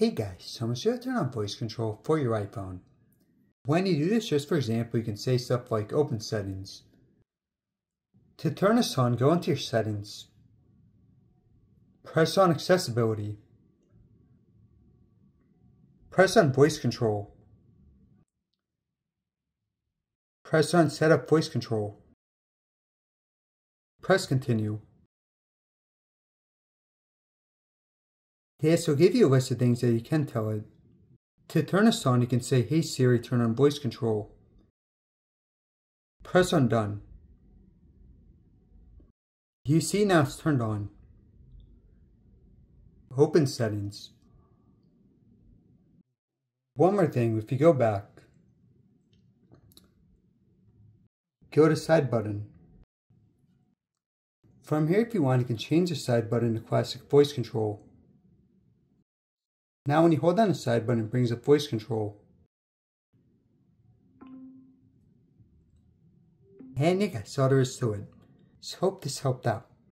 Hey guys, so I'm going to show you how to turn on voice control for your iPhone. When you do this, just for example, you can say stuff like open settings. To turn this on, go into your settings. Press on accessibility. Press on voice control. Press on setup voice control. Press continue. Okay, so give you a list of things that you can tell it. To turn this on, you can say, Hey Siri, turn on voice control. Press on done. You see now it's turned on. Open settings. One more thing, if you go back, go to side button. From here, if you want, you can change the side button to classic voice control. Now when you hold down the side button, it brings up voice control. And yeah, guys, all there is to it. So hope this helped out.